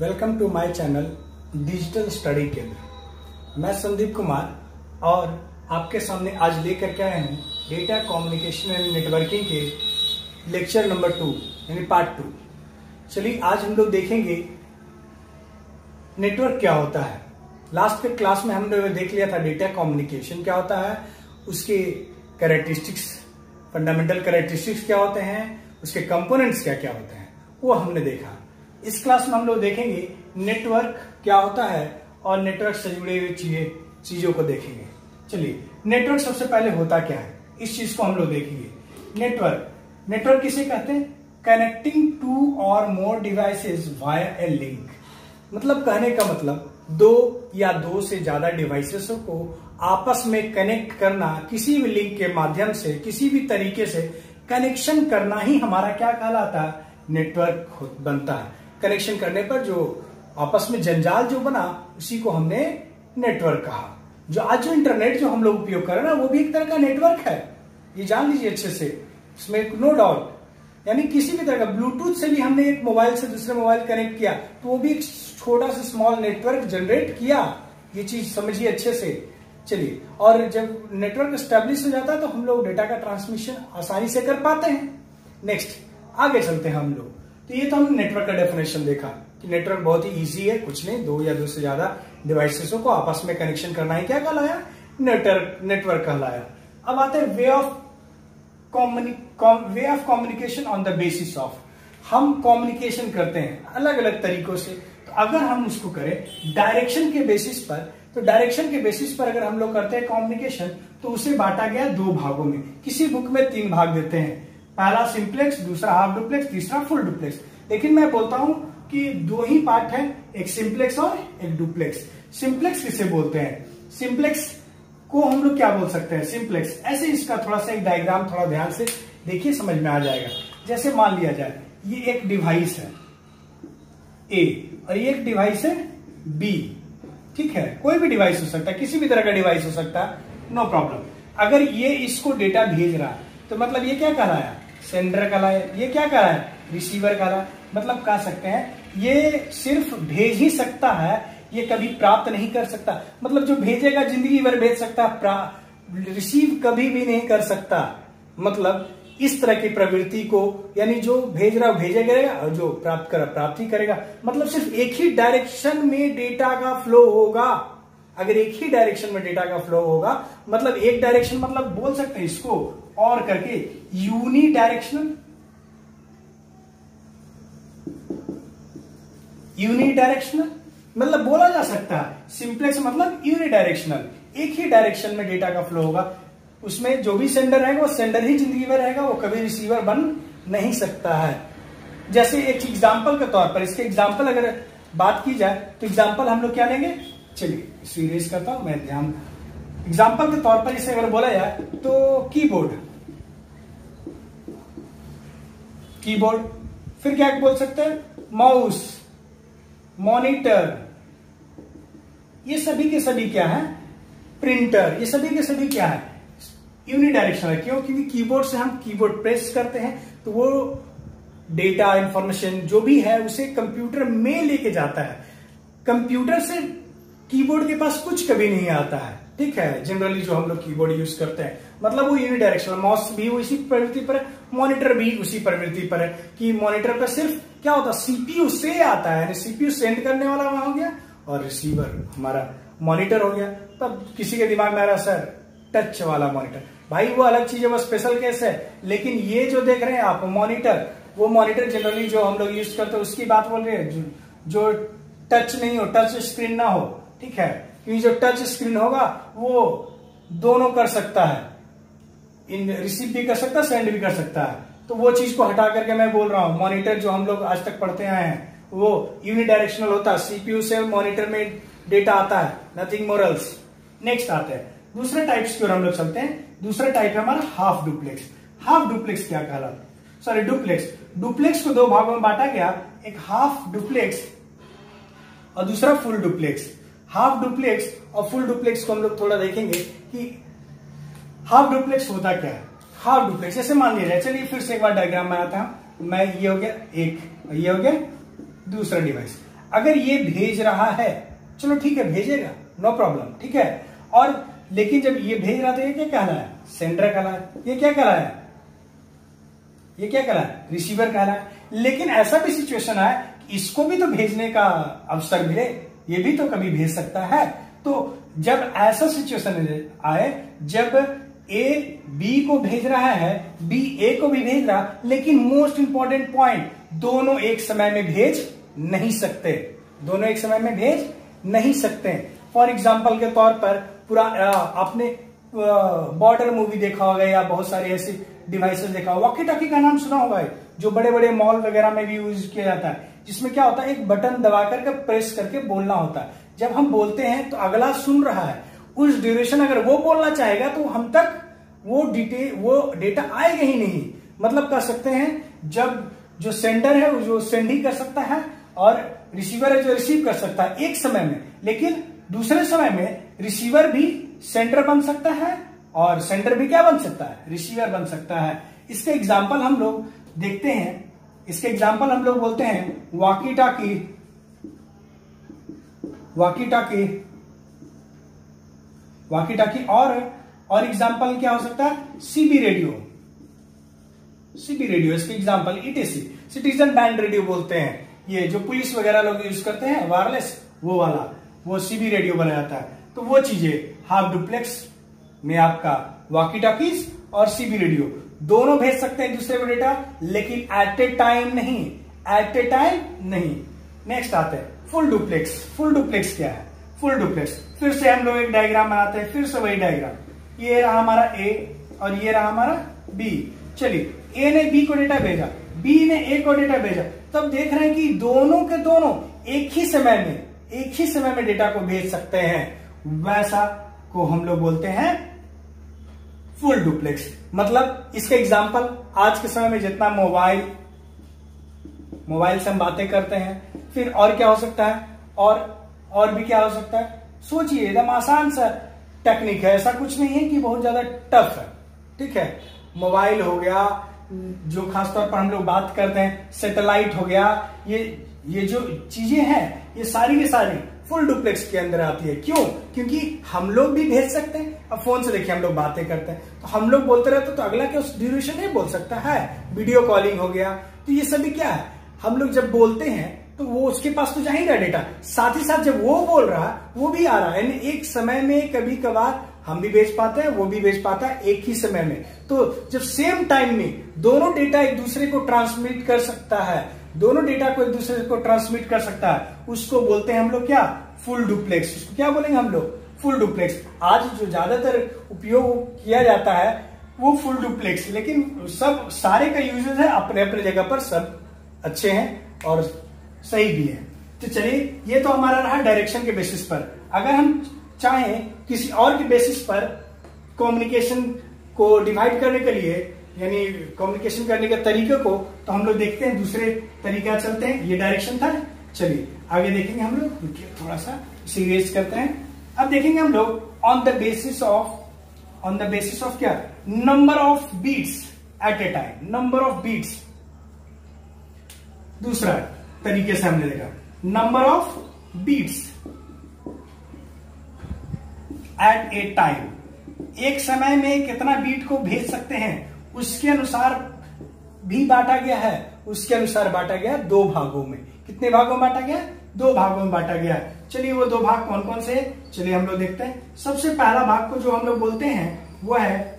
Welcome to my channel digital study केंद्र। मैं संदीप कुमार और आपके सामने आज लेकर के आया हूँ डेटा कम्युनिकेशन एंड नेटवर्किंग के लेक्चर नंबर टू, यानी पार्ट टू। चलिए, आज हम लोग देखेंगे नेटवर्क क्या होता है। लास्ट के क्लास में हमने देख लिया था डेटा कम्युनिकेशन क्या होता है, उसके कैरेक्टरिस्टिक्स, फंडामेंटल कैरेक्टरिस्टिक्स क्या होते हैं, उसके कंपोनेंट्स क्या क्या होते हैं, वो हमने देखा। इस क्लास में हम लोग देखेंगे नेटवर्क क्या होता है और नेटवर्क से जुड़े हुए चीज़ें, चीज़ों को देखेंगे। चलिए नेटवर्क सबसे पहले होता क्या है? इस चीज़ को हम लोग देखेंगे। नेटवर्क नेटवर्क किसे कहते हैं? कनेक्टिंग टू और more devices via a link मतलब कहने का मतलब दो या दो से ज़्यादा डिवाइसेस को आपस में कनेक्ट करना, किसी भी लिंक के माध्यम से, किसी भी तरीके से कनेक्शन करना ही हमारा क्या कहलाता है? नेटवर्क बनता है। कनेक्शन करने पर जो आपस में जंजाल जो बना, उसी को हमने नेटवर्क कहा। जो आज जो इंटरनेट जो हम लोग उपयोग कर रहे हैं ना, वो भी एक तरह का नेटवर्क है। ये जान लीजिए अच्छे से। इसमें नो डाउट यानी किसी भी तरह का ब्लूटूथ से भी हमने एक मोबाइल से दूसरे मोबाइल कनेक्ट किया तो वो भी एक छोटा सा स्मॉल नेटवर्क जनरेट किया। ये चीज़ समझिए अच्छे से। चलिए, और जब नेटवर्क स्टेब्लिश हो जाता है तो हम लोग डेटा का ट्रांसमिशन आसानी से कर पाते हैं। नेक्स्ट आगे चलते हैं हम लोग। तो ये तो हम नेटवर्क का डेफिनेशन देखा कि नेटवर्क बहुत ही इजी है, कुछ नहीं, दो या दो से ज़्यादा डिवाइसेस को आपस में कनेक्शन करना ही क्या कहलाया? नेटवर्क नेटवर्क कहलाया। अब आते हैं way of way of communication on the basis of हम कम्युनिकेशन करते हैं अलग अलग तरीकों से। तो अगर हम उसको करें डायरेक्शन के बेसिस पर तो डायरेक्शन के बेसिस पर अगर हम लोग करते हैं कम्युनिकेशन तो उसे बांटा गया दो भागों में। किसी बुक में तीन भाग देते हैं। पहला सिंप्लेक्स, दूसरा हाफ़ डुप्लेक्स, तीसरा फुल डुप्लेक्स। लेकिन मैं बोलता हूँ कि दो ही पार्ट है, एक सिंप्लेक्स और एक डुप्लेक्स। सिंप्लेक्स किसे बोलते हैं? सिंप्लेक्स को हम लोग क्या बोल सकते हैं? सिंप्लेक्स। ऐसे इसका थोड़ा सा एक डायग्राम थोड़ा ध्यान से देखिए, समझ में आ जाएगा। जैसे मान लिया जाए, ये एक डिवाइस है ए और ये एक डिवाइस है बी ठीक है? कोई भी डिवाइस हो सकता है, किसी भी तरह का डिवाइस हो सकता है नो प्रॉब्लम अगर ये इसको डेटा भेज रहा है तो मतलब ये क्या कह रहा है? सेंडर का ये क्या रहा है? रिसीवर का मतलब कह सकते हैं, ये सिर्फ़ भेज ही सकता है, ये कभी प्राप्त नहीं कर सकता। मतलब जो भेजेगा, ज़िंदगी भर भेज सकता रिसीव कभी भी नहीं कर सकता। मतलब इस तरह की प्रवृत्ति को, यानी जो भेज रहा भेजे करेगा, और जो प्राप्त कर, प्राप्त ही करेगा। मतलब सिर्फ़ एक ही डायरेक्शन में डेटा का फ्लो होगा। अगर एक ही डायरेक्शन में डेटा का फ्लो होगा मतलब एक डायरेक्शन मतलब बोल सकते हैं इसको और करके यूनी डायरेक्शनल यूनी डायरेक्शनल मतलब बोला जा सकता है। सिंप्लेक्स मतलब यूनी डायरेक्शनल एक ही डायरेक्शन में डेटा का फ्लो होगा। उसमें जो भी सेंडर रहेगा, वो सेंडर ही ज़िंदगी में रहेगा, वो कभी रिसीवर बन नहीं सकता है। जैसे एक एग्ज़ाम्पल के तौर पर, इसके एग्ज़ाम्पल अगर बात की जाए तो एग्ज़ाम्पल हम लोग क्या लेंगे? चलिए सीरियस करता हूँ मैं ध्यान एग्ज़ाम्पल के तौर पर इसे अगर बोला जाए तो कीबोर्ड कीबोर्ड फिर क्या बोल सकते हैं? माउस मॉनिटर ये सभी के सभी क्या है? प्रिंटर ये सभी के सभी क्या है? यूनिडायरेक्शनल है क्यों क्योंकि कीबोर्ड से हम कीबोर्ड प्रेस करते हैं तो वो डेटा इंफॉर्मेशन जो भी है, उसे कंप्यूटर में लेके जाता है। कंप्यूटर से कीबोर्ड के पास कुछ कभी नहीं आता है। ठीक है जनरली जो हम लोग कीबोर्ड यूज़ करते हैं मतलब वो यूनिडायरेक्शनल माउस भी उसी प्रवृत्ति पर है मॉनिटर भी उसी प्रवृत्ति पर है कि मॉनिटर पर सिर्फ़ क्या होता है सीपीयू से आता है सीपीयू सेंड करने वाला वहाँ हो गया और रिसीवर हमारा मॉनिटर हो गया। तब किसी के दिमाग में आ रहा सर टच वाला मॉनिटर भाई वो अलग चीज़ है वो स्पेशल केस है लेकिन ये जो देख रहे हैं आप मॉनिटर वो मॉनिटर जनरली जो हम लोग यूज़ करते हैं उसकी बात बोल रहे हैं जो, जो टच नहीं हो टच स्क्रीन ना हो ठीक है? क्योंकि जो टच स्क्रीन होगा वो दोनों कर सकता है। इन रिसीव भी कर सकता है सेंड भी कर सकता। है तो वो चीज़ को हटा करके मैं बोल रहा हूँ मॉनिटर जो हम लोग आज तक पढ़ते आए हैं, वो यूनिडायरेक्शनल होता है। सीपीयू से मॉनिटर में डेटा आता है नथिंग मोरल्स नेक्स्ट आते हैं। दूसरे टाइप्स की ओर हम लोग चलते हैं। दूसरा टाइप है हमारा हाफ़ डुप्लेक्स हाफ़ डुप्लेक्स क्या कहलाता सॉरी डुप्लेक्स डुप्लेक्स को दो भागों में बांटा गया, एक हाफ़ डुप्लेक्स और दूसरा फुल डुप्लेक्स हाफ़ डुप्लेक्स और फुल डुप्लेक्स को हम लोग थोड़ा देखेंगे कि हाफ़ डुप्लेक्स होता क्या है? हाफ़ डुप्लेक्स जैसे मान लीजिए, चलिए फिर से एक बार डायग्राम में आता मैं ये हो गया एक, ये हो गया दूसरा डिवाइस अगर ये भेज रहा है, चलो ठीक है, भेजेगा नो प्रॉब्लम ठीक है? और लेकिन जब ये भेज रहा था ये क्या कहला है सेंडर कहला है ये क्या कहला है ये क्या कहला है रिसीवर कहला है लेकिन ऐसा भी सिचुएशन है इसको भी तो भेजने का अवसर मिले, ये भी तो कभी भेज सकता है। तो जब ऐसा सिचुएशन आए, जब ए बी को भेज रहा है बी ए को भी भेज रहा, लेकिन मोस्ट इंपॉर्टेंट पॉइंट दोनों एक समय में भेज नहीं सकते। दोनों एक समय में भेज नहीं सकते। फॉर एग्ज़ाम्पल के तौर पर, पूरा आपने बॉर्डर मूवी देखा होगा या बहुत सारे ऐसे डिवाइसेस देखा होगा। वॉकी टॉकी का नाम सुना होगा जो बड़े बड़े मॉल वगैरह में भी यूज़ किया जाता है। जिसमें क्या होता है, एक बटन दबा करके प्रेस करके बोलना होता है। जब हम बोलते हैं तो अगला सुन रहा है। उस ड्यूरेशन अगर वो बोलना चाहेगा तो हम तक वो डिटेल वो डेटा आएगा ही नहीं। मतलब कर सकते हैं, जब जो सेंडर है, वो जो सेंड ही कर सकता है, और रिसीवर है जो रिसीव कर सकता है एक समय में। लेकिन दूसरे समय में रिसीवर भी सेंटर बन सकता है, और सेंटर भी क्या बन सकता है? रिसीवर बन सकता है। इसके एग्ज़ाम्पल हम लोग देखते हैं। इसके एग्ज़ाम्पल हम लोग बोलते हैं वाकी टाकी वाकी टाकी वाकी टाकी और और एग्ज़ाम्पल क्या हो सकता है? सीबी रेडियो सीबी रेडियो इसके example etc citizen band radio बोलते हैं। ये जो पुलिस वगैरह लोग यूज़ करते हैं वायरलेस वो वाला, वो सीबी रेडियो बना जाता है। तो वो चीज़ें हाफ़ डुप्लेक्स में आपका वाकी टॉकीज और सीबी रेडियो दोनों भेज सकते हैं दूसरे को डेटा लेकिन एट ए टाइम नहीं। एट ए टाइम नहीं। नेक्स्ट आते हैं। फुल डुप्लेक्स फुल डुप्लेक्स क्या है? Full duplex. फिर से हम लोग एक डायग्राम बनाते हैं, फिर से वही डायग्राम ये रहा हमारा ए और ये रहा हमारा बी चलिए ए ने बी को डेटा भेजा बी ने ए को डेटा भेजा। तब देख रहे हैं कि दोनों के दोनों एक ही समय में, एक ही समय में डेटा को भेज सकते हैं। वैसा को हम लोग बोलते हैं फुल डुप्लेक्स। मतलब इसका एग्ज़ाम्पल आज के समय में जितना मोबाइल मोबाइल से हम बातें करते हैं, फिर और क्या हो सकता है? और और भी क्या हो सकता है? सोचिए, एकदम आसान सा टेक्निक है। ऐसा कुछ नहीं है कि बहुत ज़्यादा टफ है। ठीक है? मोबाइल हो गया, जो खासतौर पर हम लोग बात करते हैं सेटेलाइट हो गया, ये ये जो चीज़ें हैं, ये सारी की सारी फुल डुप्लेक्स के अंदर आती है। क्यों? क्योंकि हम लोग भी भेज सकते हैं। अब फ़ोन से देखिए हम लोग बातें करते हैं। तो हम लोग बोलते रहते तो अगला क्या उस ड्यूरेशन नहीं बोल सकता है। वीडियो कॉलिंग हो गया। तो ये सभी क्या है? हम लोग जब बोलते हैं तो वो उसके पास तो जा रहा डेटा साथ ही साथ जब वो बोल रहा है वो भी आ रहा। है यानी एक समय में कभी कभार हम भी भेज पाते हैं, वो भी भेज पाता है एक ही समय में। तो जब सेम टाइम में दोनों डेटा एक दूसरे को ट्रांसमिट कर सकता है, दोनों डेटा को एक दूसरे को ट्रांसमिट कर सकता है, उसको बोलते हैं हम लोग क्या? फुल डुप्लेक्स उसको क्या बोलेंगे हम लोग? फुल डुप्लेक्स आज जो ज़्यादातर उपयोग किया जाता है, वो फुल डुप्लेक्स लेकिन सब, सारे का यूजेस है अपने अपने जगह पर, सब अच्छे हैं और सही भी है। तो चलिए, ये तो हमारा रहा डायरेक्शन के बेसिस पर। अगर हम चाहें किसी और के बेसिस पर कम्युनिकेशन को डिवाइड करने के लिए, यानी कम्युनिकेशन करने के तरीके को तो हम लोग देखते हैं दूसरे तरीका चलते हैं। ये डायरेक्शन था। चलिए, आगे देखेंगे हम लोग थोड़ा सा सीरियस करते हैं। अब देखेंगे हम लोग on the basis of on the basis of क्या? Number of bits at a time number of bits दूसरा। तरीके से हमने देखा। Number of bits at a time एक समय में कितना बीट को भेज सकते हैं, उसके अनुसार भी बांटा गया है। उसके अनुसार बांटा गया दो भागों में। कितने भागों में बांटा गया? दो भागों में बांटा गया। चलिए वो दो भाग कौन कौन से चलिए हम लोग देखते हैं। सबसे पहला भाग को जो हम लोग बोलते हैं, वो है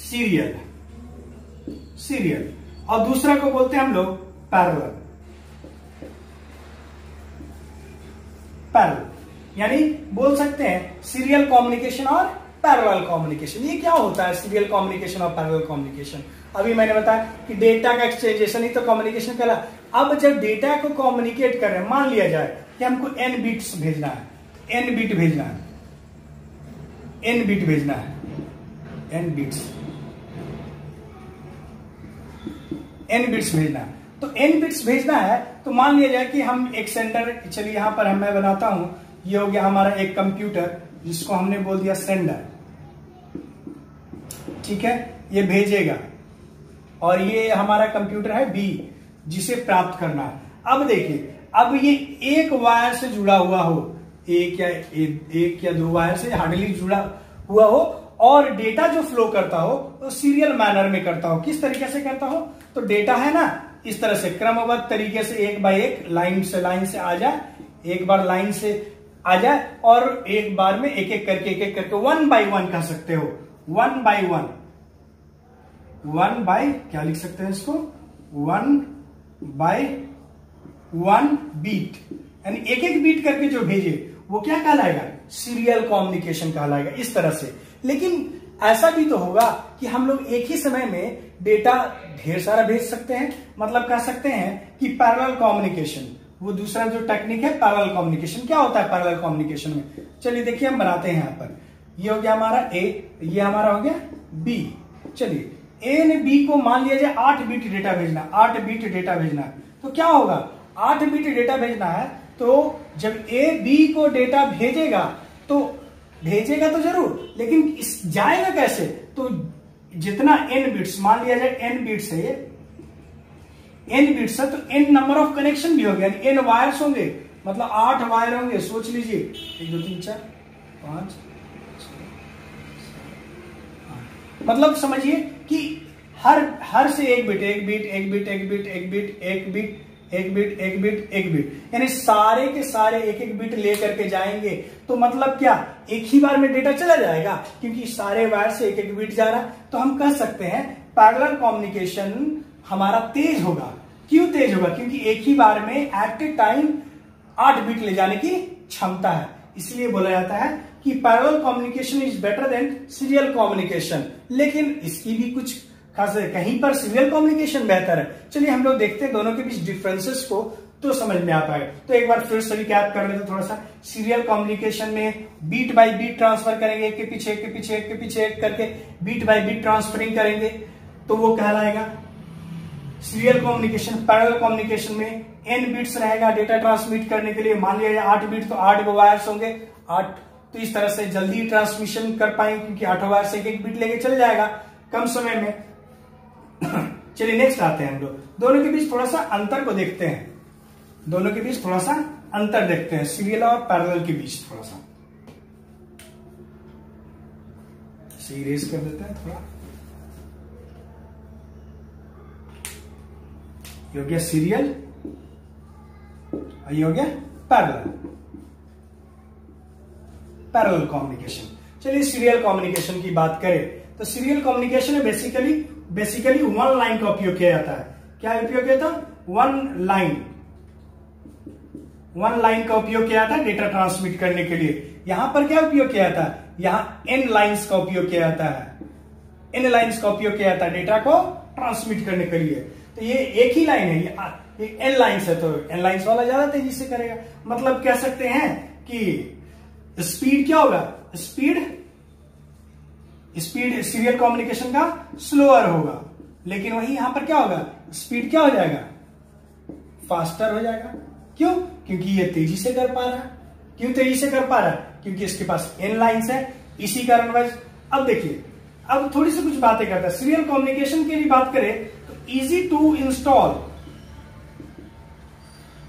सीरियल सीरियल और दूसरा को बोलते हैं हम लोग पैरल पैरल यानी बोल सकते हैं सीरियल कॉम्युनिकेशन और पैरल कॉम्युनिकेशन ये क्या होता है सीरियल कम्युनिकेशन और पैरल कॉम्युनिकेशन अभी मैंने बताया कि डेटा का एक्सचेंजेशन ही तो कम्युनिकेशन कहला। अब जब डेटा को कम्युनिकेट कर रहे हैं, मान लिया जाए कि हमको एन बिट्स भेजना है एन बिट भेजना है एन बिट भेजना है एन बिट्स एन बिट्स भेजना है। तो एन बिट्स भेजना है तो मान लिया जाए कि हम एक सेंडर चलिए यहाँ पर हम मैं बनाता हूँ। ये हो गया हमारा एक कंप्यूटर जिसको हमने बोल दिया सेंडर ठीक है? ये भेजेगा। और ये हमारा कंप्यूटर है बी जिसे प्राप्त करना है। अब देखिए अब ये एक वायर से जुड़ा हुआ हो एक या एक, एक या दो वायर से हार्डली जुड़ा हुआ हो और डेटा जो फ्लो करता हो वो तो सीरियल मैनर में करता हो। किस तरीके से करता हो? तो डेटा है ना इस तरह से क्रमबद्ध तरीके से एक बाय एक लाइन से लाइन से आ जाए, एक बार लाइन से आ जाए और एक बार में एक एक करके, एक एक करके वन बाय वन कह सकते हो। One by one one by क्या लिख सकते हैं इसको? वन बाय वन बीट यानी एक एक बीट करके जो भेजे, वो क्या कहलाएगा? सीरियल कॉम्युनिकेशन कहलाएगा, इस तरह से। लेकिन ऐसा भी तो होगा कि हम लोग एक ही समय में डेटा ढेर सारा भेज सकते हैं। मतलब कह सकते हैं कि पैरेलल कम्युनिकेशन वो दूसरा जो टेक्निक है पैरेलल कम्युनिकेशन क्या होता है पैरेलल कम्युनिकेशन में? चलिए देखिए, हम बनाते हैं यहाँ पर। ये हो गया हमारा ए ये हमारा हो गया बी चलिए ए ने बी को मान लिया जाए आठ बीट डेटा भेजना, आठ बीट डेटा भेजना। तो क्या होगा? आठ बीट डेटा भेजना है तो जब ए बी को डेटा भेजेगा तो भेजेगा तो ज़रूर, लेकिन इस जाएगा कैसे? तो जितना एन बिट्स मान लिया जाए एन बिट्स है एन बिट्स है तो एन नंबर ऑफ़ कनेक्शन भी हो गया एन वायर्स होंगे मतलब आठ वायर होंगे, सोच लीजिए। एक, दो, तीन, चार, पाँच मतलब समझिए कि हर हर से एक बिट एक बिट एक बिट एक बिट एक बिट एक बिट एक बिट एक बिट एक बिट यानी सारे के सारे एक एक बिट लेकर के जाएँगे तो मतलब क्या? एक ही बार में डेटा चला जाएगा? क्योंकि सारे वायर से एक एक बिट जा रहा तो हम कह सकते हैं पैरेलल कम्युनिकेशन हमारा तेज होगा। क्यों तेज होगा? क्योंकि एक ही बार में एट ए टाइम आठ बिट ले जाने की क्षमता है। इसलिए बोला जाता है कि parallel communication is better than serial communication लेकिन इसकी भी कुछ खास कहीं पर सीरियल कम्युनिकेशन बेहतर है। चलिए, हम लोग देखते हैं दोनों के बीच डिफरेंसेस को तो समझ में आ पाए तो एक बार फिर से रिकैप कर लेते थोड़ा सा सीरियल कॉम्युनिकेशन में बीट बाय बीट ट्रांसफ़र करेंगे, एक के पीछे, एक के पीछे, एक के पीछे, एक करके बीट बाय बीट ट्रांसफरिंग करेंगे। तो वो कहलाएगा। सीरियल कॉम्युनिकेशन पैरेलल कॉम्युनिकेशन में एन बीट्स रहेगा डेटा ट्रांसमिट करने के लिए। मान लिया आठ बीट तो आठ वायर्स होंगे। आठ तो इस तरह से जल्दी ट्रांसमिशन कर पाएँगे, क्योंकि आठ वायर से एक एक बिट लेके चल जाएगा। कम समय में चलिए नेक्स्ट आते हैं हम लोग। दोनों के बीच थोड़ा सा अंतर को देखते हैं। दोनों के बीच थोड़ा सा अंतर देखते हैं। सीरियल और पैरेलल के बीच थोड़ा सा। सीरियस कर देते हैं थोड़ा। ये हो गया सीरियल और ये हो गया पैरेलल पैरेलल कम्युनिकेशन चलिए सीरियल कम्युनिकेशन की बात करें। तो सीरियल कम्युनिकेशन में बेसिकली बेसिकली वन लाइन का उपयोग किया जाता है। क्या उपयोग किया था? वन लाइन वन लाइन का उपयोग किया जाता है डेटा ट्रांसमिट करने के लिए। यहाँ पर क्या उपयोग किया जाता है? यहाँ एन लाइंस का उपयोग किया जाता है। एन लाइंस का उपयोग किया जाता है डेटा को ट्रांसमिट करने के लिए। तो ये एक ही लाइन है। ये एन लाइन्स है तो एन लाइन्स वाला ज़्यादा तेज़ी से करेगा। मतलब कह सकते हैं कि स्पीड क्या होगा? स्पीड स्पीड, सीरियल कम्युनिकेशन का स्लोअर होगा। लेकिन वही यहाँ पर क्या होगा? स्पीड क्या हो जाएगा? फास्टर हो जाएगा। क्यों? क्योंकि ये तेज़ी से कर पा रहा है। क्यों तेज़ी से कर पा रहा है? क्योंकि इसके पास एन लाइन्स है। इसी कारण अब देखिए, अब थोड़ी सी कुछ बातें करता है। सीरियल कम्युनिकेशन की भी बात करें तो इजी टू इंस्टॉल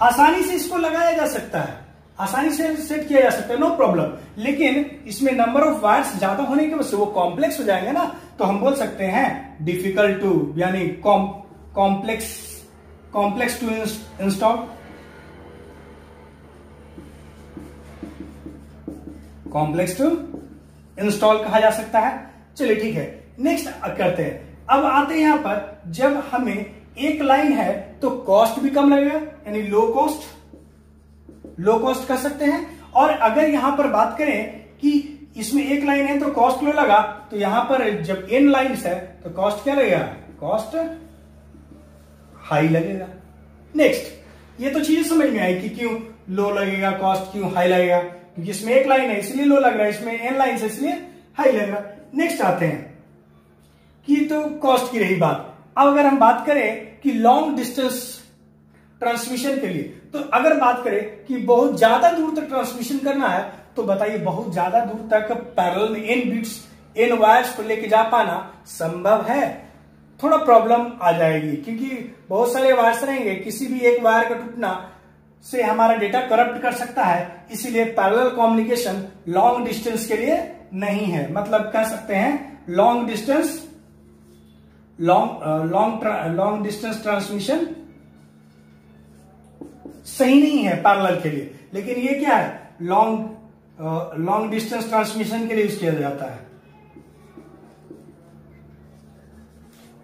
आसानी से इसको लगाया जा सकता है। आसानी से सेट किया जा सकता है नो प्रॉब्लम लेकिन इसमें नंबर ऑफ़ वायर्स ज़्यादा होने की वजह से वो कॉम्प्लेक्स हो जाएँगे ना तो हम बोल सकते हैं डिफ़िकल्ट टू यानी complex complex to install complex to install कहा जा सकता है। चलिए ठीक है नेक्स्ट करते हैं। अब आते हैं यहाँ पर, जब हमें एक लाइन है तो कॉस्ट भी कम लगेगा, यानी लो कॉस्ट लो कॉस्ट कर सकते हैं। और अगर यहाँ पर बात करें कि इसमें एक लाइन है तो कॉस्ट लो लगा? तो यहाँ पर जब एन लाइन्स है तो कॉस्ट क्या लगेगा? कॉस्ट हाई लगेगा। नेक्स्ट ये तो चीज़ समझ में आई कि क्यों लो लगेगा कॉस्ट क्यों हाई लगेगा? क्योंकि इसमें एक लाइन है, इसलिए लो लग रहा है, इसमें एन लाइन है, इसलिए हाई लग रहा नेक्स्ट आते हैं कि तो कॉस्ट की रही बात। अब अगर हम बात करें कि लॉन्ग डिस्टेंस ट्रांसमिशन के लिए तो अगर बात करें कि बहुत ज़्यादा दूर तक ट्रांसमिशन करना है तो बताइए बहुत ज़्यादा दूर तक पैरल में एन बिट्स एन वायर्स को लेके जा पाना संभव है? थोड़ा प्रॉब्लम आ जाएगी, क्योंकि बहुत सारे वायर्स रहेंगे, किसी भी एक वायर का टूटना से हमारा डेटा करप्ट कर सकता है, इसीलिए पैरेलल कम्युनिकेशन लॉन्ग डिस्टेंस के लिए नहीं है। मतलब कह सकते हैं long distance long long long distance transmission सही नहीं है पैरेलल के लिए। लेकिन ये क्या है? लॉन्ग लॉन्ग डिस्टेंस ट्रांसमिशन के लिए यूज़ किया जाता है।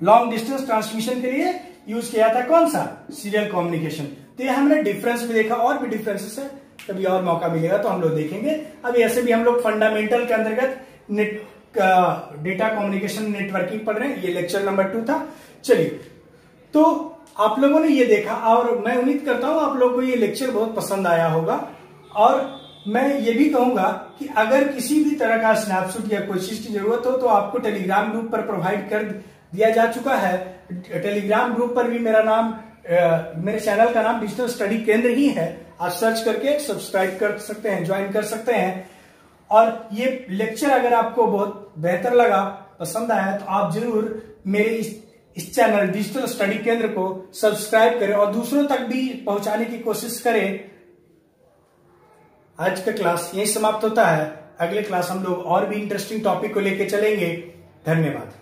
लॉन्ग डिस्टेंस ट्रांसमिशन के लिए यूज़ किया जाता है कौन सा? सीरियल कम्युनिकेशन तो ये हमने डिफरेंस भी देखा, और भी डिफरेंसेस है। कभी और मौका मिलेगा तो हम लोग देखेंगे। अभी ऐसे भी हम लोग फंडामेंटल के अंतर्गत नेट डेटा कम्युनिकेशन नेटवर्किंग पढ़ रहे हैं। ये लेक्चर नंबर टू था। चलिए। तो आप लोगों ने ये देखा और मैं उम्मीद करता हूँ आप लोगों को ये लेक्चर बहुत पसंद आया होगा। और मैं ये भी कहूँगा कि अगर किसी भी तरह का स्नैपशॉट या कोई चीज़ की ज़रूरत हो तो आपको टेलीग्राम ग्रुप पर प्रोवाइड कर दिया जा चुका है। टेलीग्राम ग्रुप पर भी मेरा नाम मेरे चैनल का नाम डिजिटल स्टडी केंद्र ही है। आप सर्च करके सब्सक्राइब कर सकते हैं ज्वाइन कर सकते हैं। और ये लेक्चर अगर आपको बहुत बेहतर लगा, पसंद आया तो आप ज़रूर मेरे इस इस चैनल डिजिटल स्टडी केंद्र को सब्सक्राइब करें और दूसरों तक भी पहुँचाने की कोशिश करें। आज का क्लास यही समाप्त होता है। अगले क्लास हम लोग और भी इंटरेस्टिंग टॉपिक को लेकर चलेंगे। धन्यवाद।